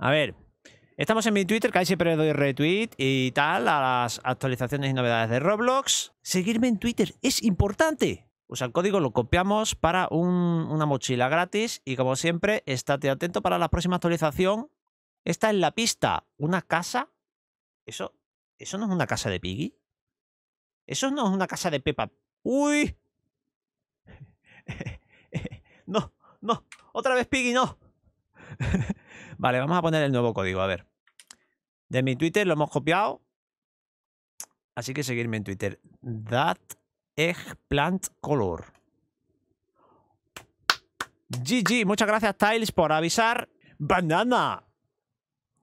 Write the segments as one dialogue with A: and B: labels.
A: A ver. Estamos en mi Twitter, que ahí siempre doy retweet y tal a las actualizaciones y novedades de Roblox. Seguirme en Twitter es importante. O sea, el código lo copiamos para una mochila gratis y como siempre, estate atento para la próxima actualización. Esta es la pista. ¿Una casa? ¿Eso, ¿Eso no es una casa de Piggy? ¿Eso no es una casa de Peppa? ¡Uy! no, no. Otra vez Piggy, no. vale, vamos a poner el nuevo código, a ver. De mi Twitter lo hemos copiado. Así que seguirme en Twitter. That eggplant color. GG, muchas gracias Tiles por avisar. Banana.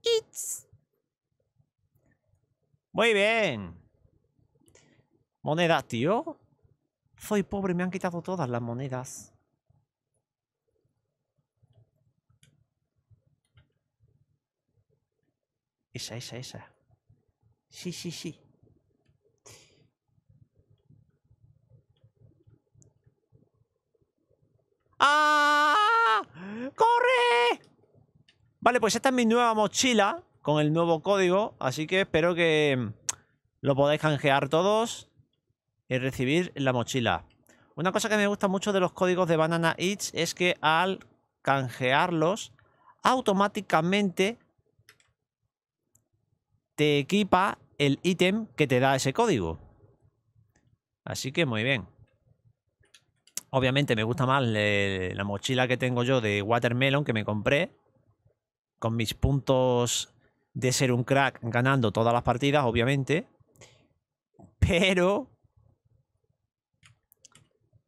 A: It's. Muy bien. Moneda, tío. Soy pobre, me han quitado todas las monedas. Esa, esa, esa. Sí, sí, sí. ¡Ah! ¡Corre! Vale, pues esta es mi nueva mochila con el nuevo código, así que espero que lo podáis canjear todos y recibir la mochila. Una cosa que me gusta mucho de los códigos de Banana Eats es que al canjearlos automáticamente te equipa el ítem que te da ese código. Así que muy bien. Obviamente me gusta más la mochila que tengo yo de Watermelon que me compré. Con mis puntos de ser un crack ganando todas las partidas, obviamente. Pero...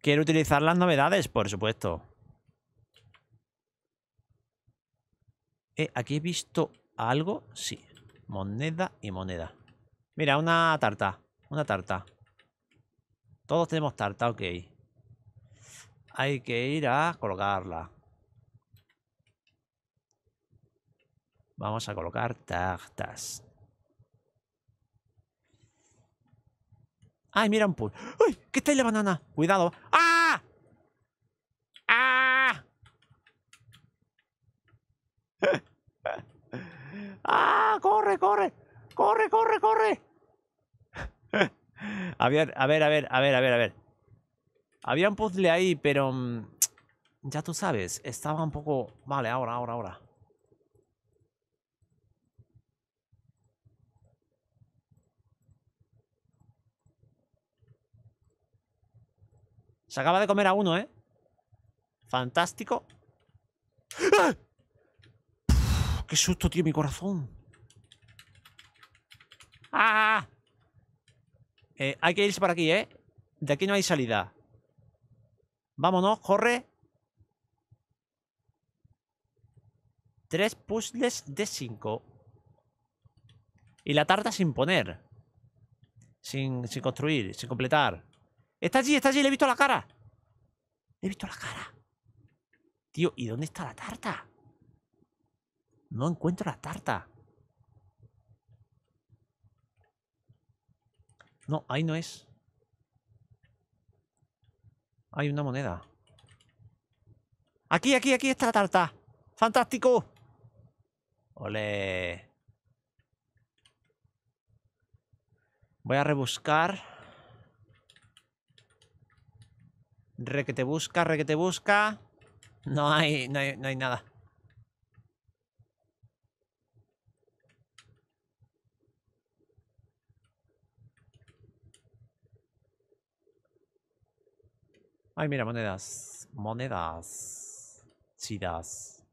A: Quiero utilizar las novedades, por supuesto. Eh, ¿Aquí he visto algo? Sí. Moneda y moneda. Mira, una tarta. Una tarta. Todos tenemos tarta, ok. Hay que ir a colocarla. Vamos a colocar tartas. ¡Ay, mira un pull! ¡Uy! ¿Qué está ahí la banana? ¡Cuidado! ¡Ah! ¡Corre, corre! ¡Corre, corre, corre! a ver, a ver, a ver, a ver, a ver, a ver. Había un puzzle ahí, pero... Mm, ya tú sabes, estaba un poco... Vale, ahora, ahora, ahora. Se acaba de comer a uno, ¿eh? Fantástico. ¡Ah! ¡Qué susto, tío, mi corazón! ¡Ah! Eh, hay que irse por aquí, ¿eh? De aquí no hay salida. Vámonos, corre. Tres puzzles de cinco. Y la tarta sin poner. Sin, sin construir, sin completar. Está allí, está allí, le he visto la cara. Le he visto la cara. Tío, ¿y dónde está la tarta? No encuentro la tarta. No, ahí no es. Hay una moneda. Aquí, aquí, aquí está la tarta. ¡Fantástico! Ole. Voy a rebuscar. Re que te busca, re que te busca. No hay, no hay, no hay nada. Ay, mira, monedas. Monedas. Chidas.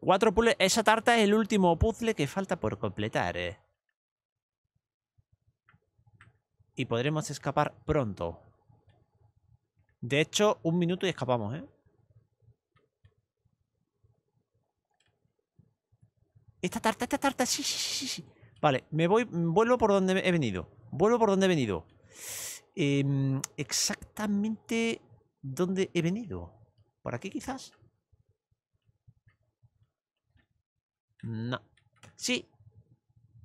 A: Cuatro puzzles. Esa tarta es el último puzzle que falta por completar. Eh. Y podremos escapar pronto. De hecho, un minuto y escapamos, ¿eh? Esta tarta, esta tarta, sí, sí, sí, sí. Vale, me voy, vuelvo por donde he venido. Vuelvo por donde he venido. Em, exactamente dónde he venido. ¿Por aquí quizás? No. Sí.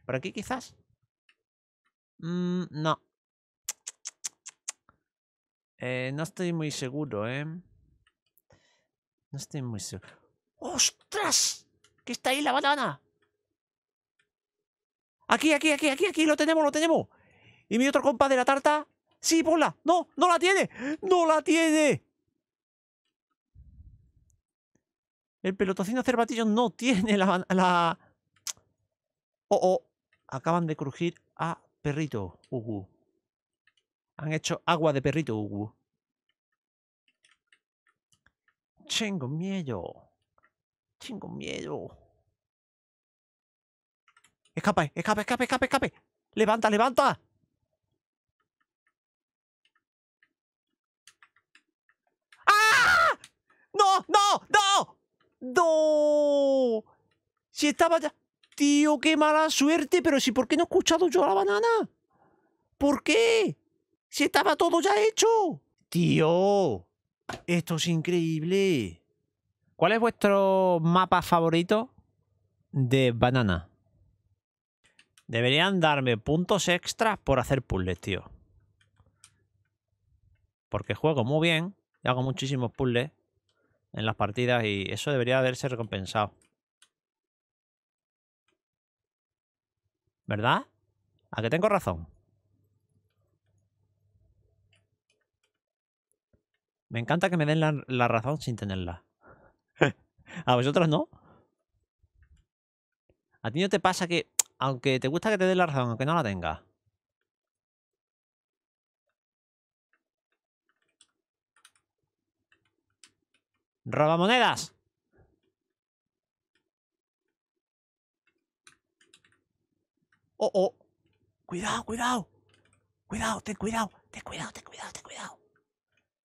A: ¿Por aquí quizás? Mm, no. Eh, no estoy muy seguro, ¿eh? No estoy muy seguro. ¡Ostras! ¿Qué está ahí la banana? Aquí, aquí, aquí, aquí, aquí, lo tenemos, lo tenemos. ¿Y mi otro compa de la tarta? Sí, ponla. No, no la tiene. No la tiene. El pelotocino cervatillo no tiene la, la... Oh, oh. Acaban de crujir a perrito, Ugu. Han hecho agua de perrito, Ugu. Tengo miedo. Tengo miedo. Escapa, escape, escape, escape, escape. Levanta, levanta. ¡Ah! ¡No, no, no! Si estaba ya... Tío, qué mala suerte, pero si ¿por qué no he escuchado yo a la banana? ¿Por qué? Si estaba todo ya hecho. Tío, esto es increíble. ¿Cuál es vuestro mapa favorito de banana? Deberían darme puntos extras por hacer puzzles, tío. Porque juego muy bien y hago muchísimos puzzles en las partidas y eso debería haberse recompensado. ¿Verdad? ¿A que tengo razón? Me encanta que me den la, la razón sin tenerla. ¿A vosotros no? ¿A ti no te pasa que aunque te gusta que te dé la razón, aunque no la tenga. ¡Roba monedas! ¡Oh, oh! ¡Cuidado, cuidado! ¡Cuidado, ten cuidado! ¡Ten cuidado, ten cuidado, ten cuidado!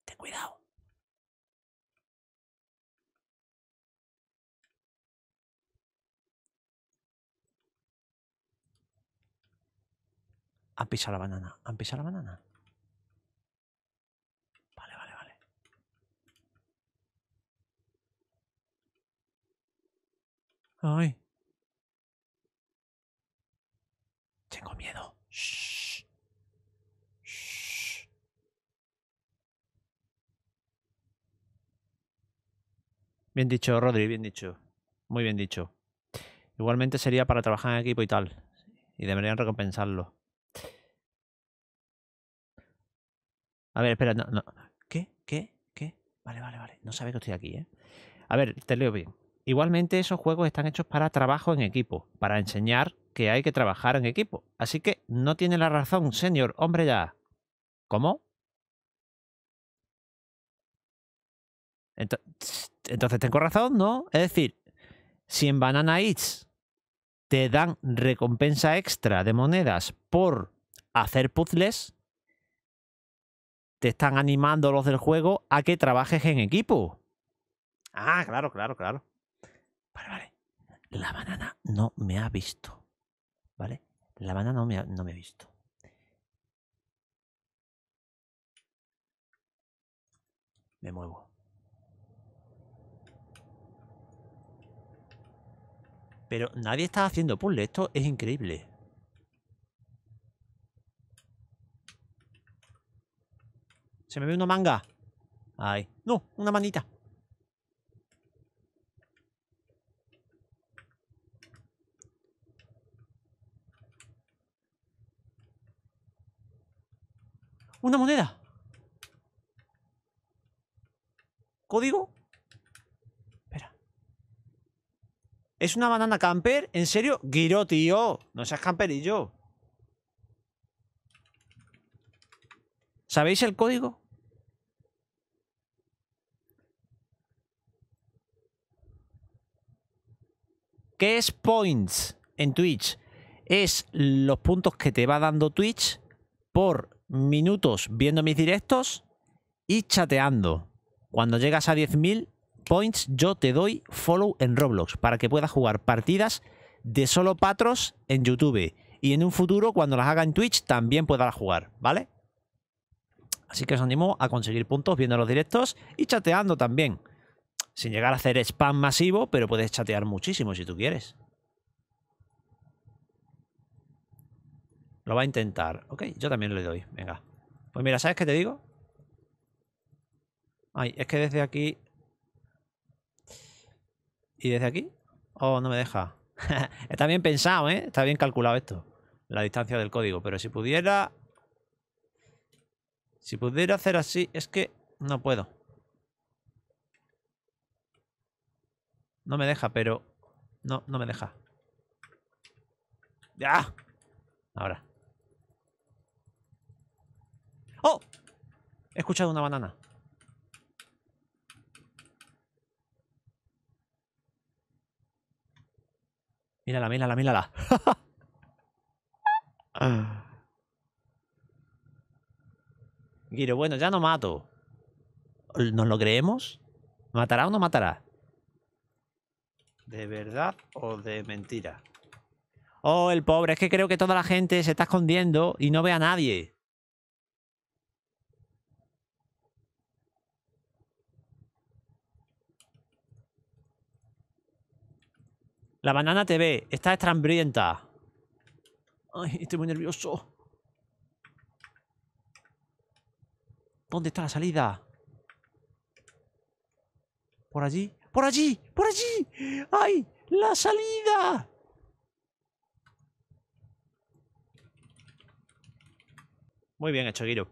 A: ¡Ten cuidado! Han pisado la banana. Han pisado la banana. Vale, vale, vale. Ay. Tengo miedo. Shh. Shh. Bien dicho, Rodri, bien dicho. Muy bien dicho. Igualmente sería para trabajar en equipo y tal. Y deberían recompensarlo. A ver, espera, no, no. ¿Qué? ¿Qué? ¿Qué? Vale, vale, vale. No sabe que estoy aquí, ¿eh? A ver, te leo bien. Igualmente esos juegos están hechos para trabajo en equipo, para enseñar que hay que trabajar en equipo. Así que no tiene la razón, señor. Hombre ya. ¿Cómo? Entonces tengo razón, ¿no? Es decir, si en Banana Eats te dan recompensa extra de monedas por hacer puzzles, te están animando los del juego a que trabajes en equipo. Ah, claro, claro, claro. Vale, vale. La banana no me ha visto. ¿Vale? La banana no me ha, no me ha visto. Me muevo. Pero nadie está haciendo puzzle. Esto es increíble. Se me ve una manga. Ay. No, una manita. Una moneda. ¿Código? Espera. ¿Es una banana camper? ¿En serio? Giro, tío. No seas camperillo. ¿Sabéis el código? ¿Qué es points en Twitch? Es los puntos que te va dando Twitch por minutos viendo mis directos y chateando. Cuando llegas a 10.000 points, yo te doy follow en Roblox para que puedas jugar partidas de solo patros en YouTube. Y en un futuro, cuando las haga en Twitch, también puedas jugar, ¿vale? Así que os animo a conseguir puntos viendo los directos y chateando también. Sin llegar a hacer spam masivo, pero puedes chatear muchísimo si tú quieres. Lo va a intentar. Ok, yo también le doy. Venga. Pues mira, ¿sabes qué te digo? Ay, es que desde aquí... ¿Y desde aquí? Oh, no me deja. Está bien pensado, ¿eh? Está bien calculado esto. La distancia del código. Pero si pudiera... Si pudiera hacer así... Es que no puedo. No me deja, pero... No, no me deja. ¡Ya! Ahora. ¡Oh! He escuchado una banana. Mírala, mírala, mírala. Guiro, bueno, ya no mato. ¿Nos lo creemos? ¿Matará o no matará? ¿De verdad o de mentira? Oh, el pobre, es que creo que toda la gente se está escondiendo y no ve a nadie. La banana te ve, está estrambrienta. Ay, estoy muy nervioso. ¿Dónde está la salida? ¿Por allí? ¡Por allí! ¡Por allí! ¡Ay! ¡La salida! Muy bien hecho, Giro.